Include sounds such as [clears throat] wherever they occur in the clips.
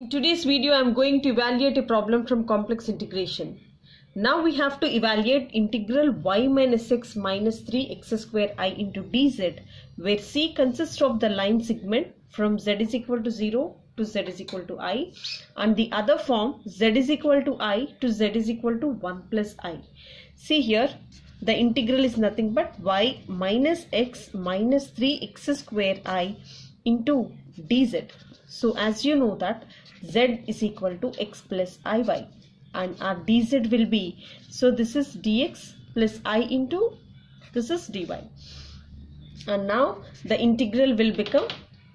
In today's video, I am going to evaluate a problem from complex integration. Now we have to evaluate integral y minus x minus 3x square i into dz where c consists of the line segment from z is equal to 0 to z is equal to i and the other form z is equal to i to z is equal to 1 plus i. See here the integral is nothing but y minus x minus 3x square i into dz. So as you know that z is equal to x plus iy and our dz will be so this is dx plus i into this is dy. And now the integral will become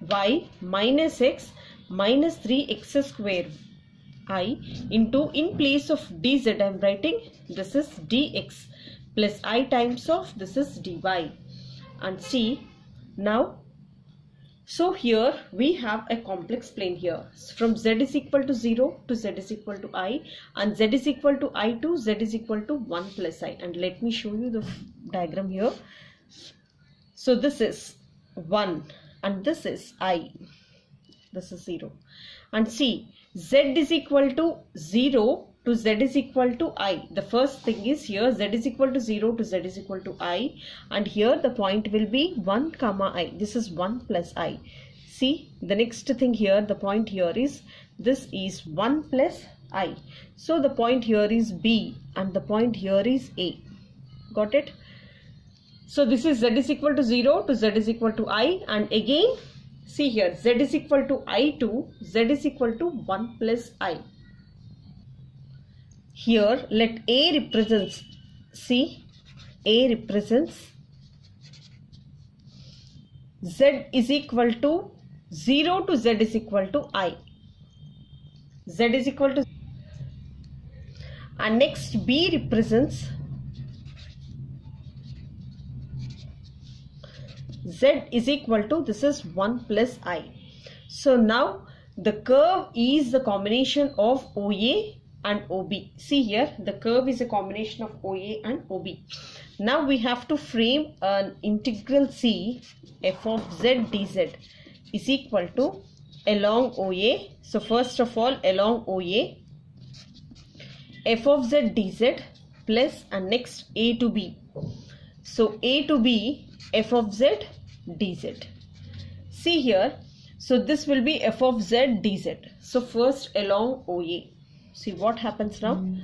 y minus x minus 3x square i into in place of dz I am writing this is dx plus i times of this is dy. And see now so here we have a complex plane here. From z is equal to 0 to z is equal to i and z is equal to i to z is equal to 1 plus i. And let me show you the diagram here. So this is 1 and this is i. This is 0 and see z is equal to 0 to z is equal to i. The first thing is here z is equal to 0 to z is equal to i. And here the point will be 1 comma i. This is 1 plus i. See the next thing here the point here is this is 1 plus i. So the point here is b and the point here is a. Got it? So this is z is equal to 0 to z is equal to i. And again see here z is equal to i to z is equal to 1 plus i here let a represents see a represents z is equal to 0 to z is equal to i. Z is equal to and next b represents z is equal to this is 1 plus i. So now the curve is the combination of oa and OB. See here, the curve is a combination of OA and OB. Now we have to frame an integral C f of z dz is equal to along OA. So first of all, along OA, f of z dz plus and next A to B. So A to B, f of z dz. See here, so this will be f of z dz. So first along OA see what happens now? Mm.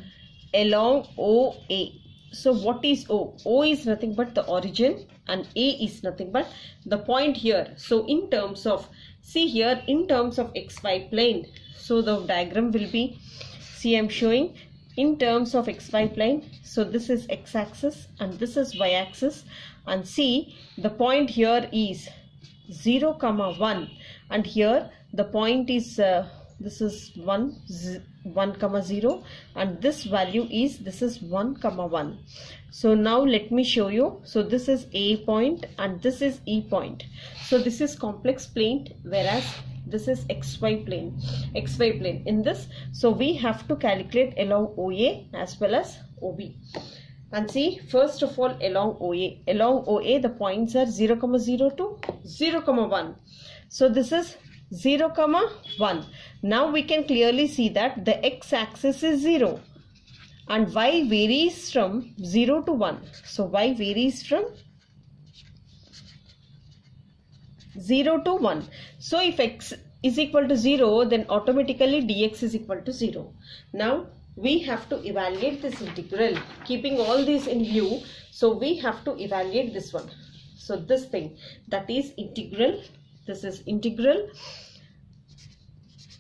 along OA so what is O? O is nothing but the origin and A is nothing but the point here. So in terms of see here in terms of xy plane. So the diagram will be see I'm showing in terms of xy plane. So this is x-axis and this is y-axis. And see the point here is 0 comma 1 and here the point is uh, this is 1 1 comma 0 and this value is this is 1 comma 1 so now let me show you. So this is a point and this is e point. So this is complex plane whereas this is xy plane xy plane. In this so we have to calculate along oa as well as ob and see first of all along oa along oa the points are 0 comma 0 to 0 comma 1 so this is 0 comma 1 now we can clearly see that the x-axis is 0 and y varies from 0 to 1 so y varies from 0 to 1 so if x is equal to 0 then automatically dx is equal to 0 now we have to evaluate this integral keeping all these in view so we have to evaluate this one. So this thing that is integral this is integral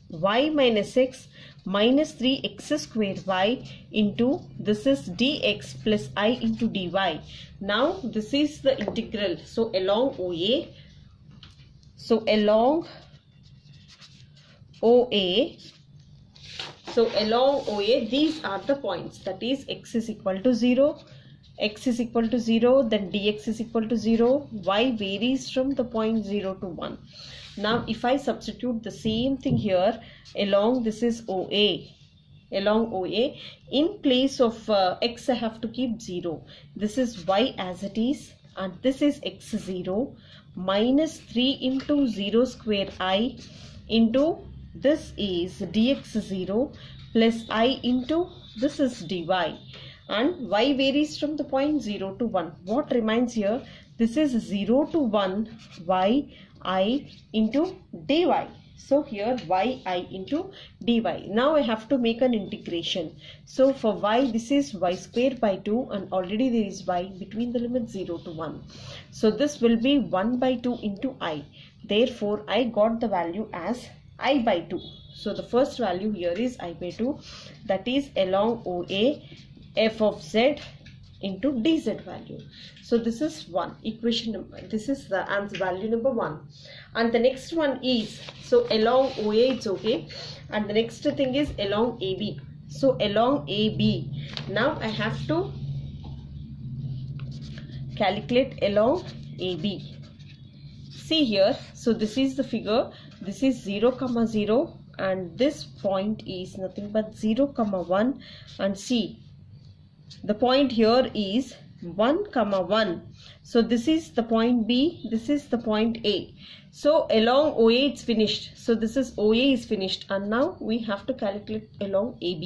y minus x minus 3x square y into this is dx plus i into dy. Now this is the integral. So along OA, so along OA, so along OA these are the points that is x is equal to 0, x is equal to 0 then dx is equal to 0 y varies from the point 0 to 1 now if i substitute the same thing here along this is oa along oa in place of uh, x i have to keep 0 this is y as it is and this is x0 minus 3 into 0 square i into this is dx 0 plus i into this is dy and y varies from the point 0 to 1 what remains here? This is 0 to 1 y i into dy. So here yi into dy. Now i have to make an integration. So for y this is y square by 2 and already there is y between the limits 0 to 1 so this will be 1 by 2 into i. Therefore i got the value as i by 2 so the first value here is i by 2 that is along oa f of z into dz value. So this is one equation this is the answer value number one. And the next one is so along oa it's okay? And the next thing is along ab so along ab now i have to calculate along ab see here so this is the figure. This is 0 comma 0 and this point is nothing but 0 comma 1 and see the point here is 1 comma 1 so this is the point b this is the point a. So along oa it's finished. So this is oa is finished. And now we have to calculate along ab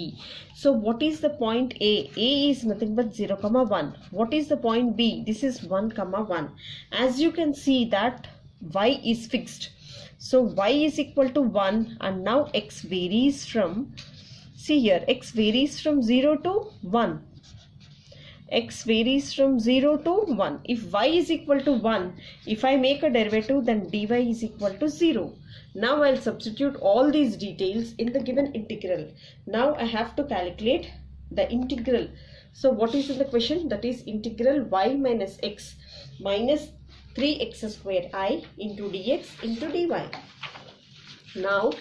so what is the point a? A is nothing but 0 comma 1 what is the point b? This is 1 comma 1 as you can see that y is fixed. So y is equal to 1 and now x varies from see here x varies from 0 to 1 x varies from 0 to 1 if y is equal to 1 if I make a derivative then dy is equal to 0 now I'll substitute all these details in the given integral. Now I have to calculate the integral. So what is in the question? That is integral y minus x minus 3x square i into dx into dy. Now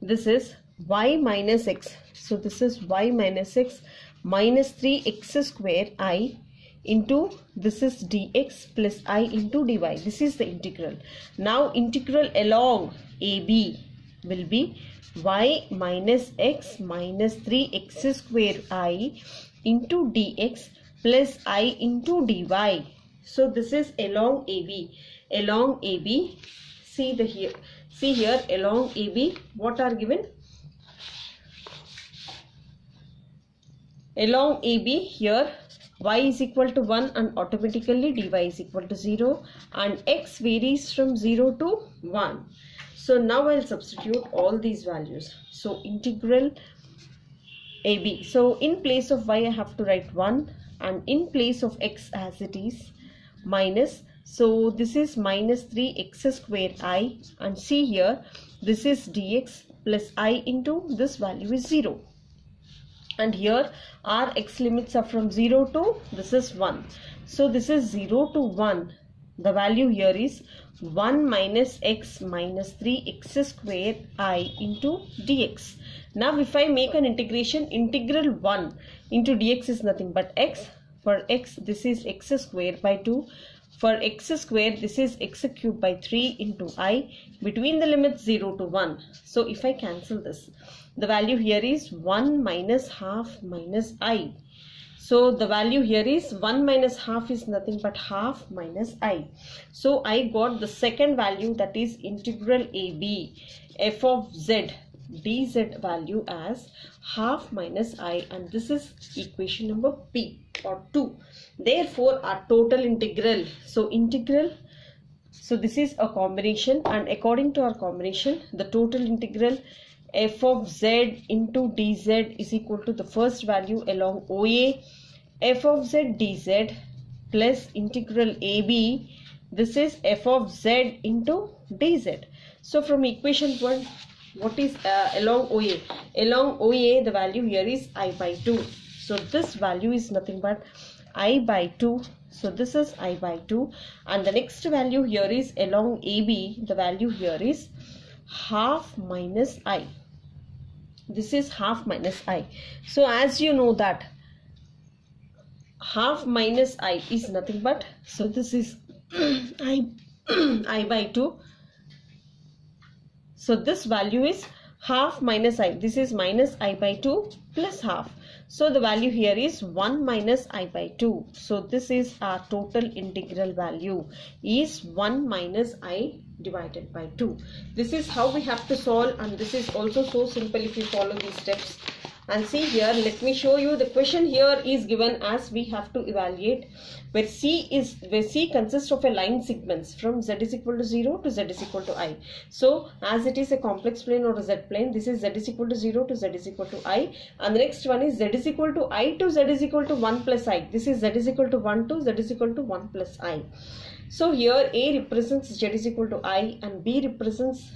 this is y minus x. So this is y minus x minus 3x square i into this is dx plus i into dy. This is the integral. Now integral along ab will be y minus x minus 3x square i into dx plus i into dy. So this is along ab along ab see the here see here along ab what are given along AB here y is equal to 1 and automatically dy is equal to 0 and x varies from 0 to 1. So now I'll substitute all these values. So integral AB. So in place of y I have to write 1 and in place of x as it is minus. So this is minus 3x square i and see here this is dx plus i into this value is 0 and here our x limits are from 0 to this is 1 so this is 0 to 1 the value here is 1 minus x minus 3 x square i into dx. Now if i make an integration integral 1 into dx is nothing but x. For x this is x square by 2 for x square this is x cube by 3 into i between the limits 0 to 1 so if i cancel this the value here is 1 minus half minus i. So the value here is 1 minus half is nothing but half minus i. So i got the second value that is integral ab f of z dz value as half minus i and this is equation number p or 2 therefore our total integral so integral so this is a combination and according to our combination the total integral f of z into dz is equal to the first value along OA f of z dz plus integral AB this is f of z into dz. So from equation 1 what is uh, along OA along OA the value here is i by 2 so this value is nothing but i by 2 so this is i by 2 and the next value here is along AB the value here is half minus i. This is half minus i. So as you know that half minus i is nothing but so this is [clears throat] i [clears throat] i by 2 so this value is half minus i this is minus i by 2 plus half. So the value here is 1 minus i by 2 so this is our total integral value is 1 minus i divided by 2 this is how we have to solve and this is also so simple if you follow these steps and see here let me show you the question here is given as we have to evaluate where c is where c consists of a line segments from z is equal to 0 to z is equal to i so as it is a complex plane or a z plane this is z is equal to 0 to z is equal to i and the next one is z is equal to i to z is equal to 1 plus i this is z is equal to 1 to z is equal to 1 plus i so here a represents z is equal to i and b represents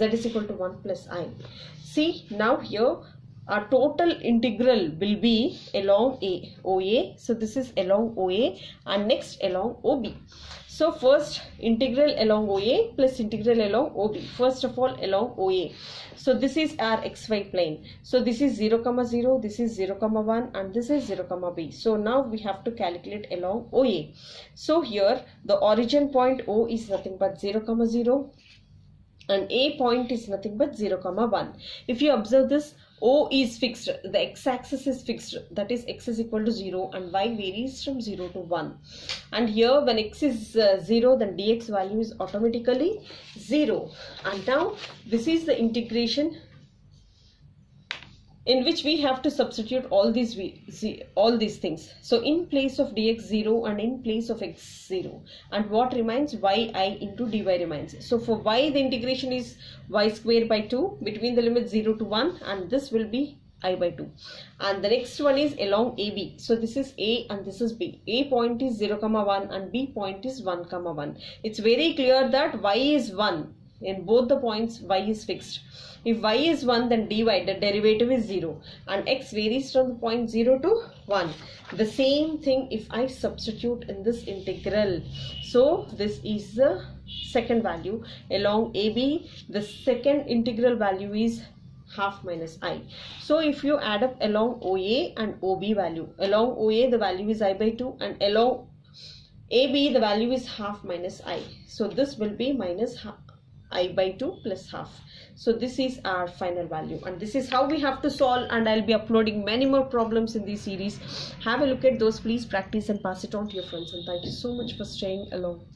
z is equal to 1 plus i see now here our total integral will be along A, OA. So this is along OA and next along OB. So first integral along OA plus integral along OB. First of all along OA. So this is our xy plane. So this is 0 comma 0, this is 0 comma 1 and this is 0 comma b. So now we have to calculate along OA. So here the origin point O is nothing but 0 comma 0 and A point is nothing but 0 comma 1. If you observe this O is fixed, the x-axis is fixed, that is x is equal to 0 and y varies from 0 to 1. And here when x is uh, 0 then dx value is automatically 0. And now this is the integration in which we have to substitute all these all these things. So in place of dx 0 and in place of x 0 and what remains? Yi into dy remains. So for y the integration is y square by 2 between the limits 0 to 1 and this will be i by 2 and the next one is along ab so this is a and this is b. A point is 0 comma 1 and b point is 1 comma 1 it's very clear that y is 1 in both the points y is fixed. If y is 1 then dy the derivative is 0 and x varies from the point 0 to 1 the same thing if I substitute in this integral. So this is the second value. Along AB the second integral value is half minus i. So if you add up along oa and ob value along oa the value is i by 2 and along ab the value is half minus i. So this will be minus half i by 2 plus half. So this is our final value. And this is how we have to solve and i'll be uploading many more problems in this series. Have a look at those. Please practice and pass it on to your friends. And thank you so much for staying along